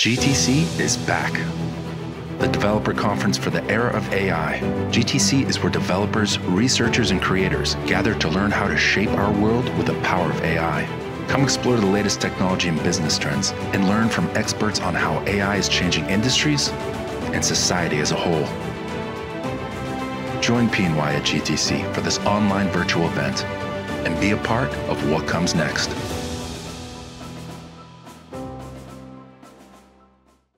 GTC is back. The developer conference for the era of AI. GTC is where developers, researchers, and creators gather to learn how to shape our world with the power of AI. Come explore the latest technology and business trends and learn from experts on how AI is changing industries and society as a whole. Join PNY at GTC for this online virtual event and be a part of what comes next.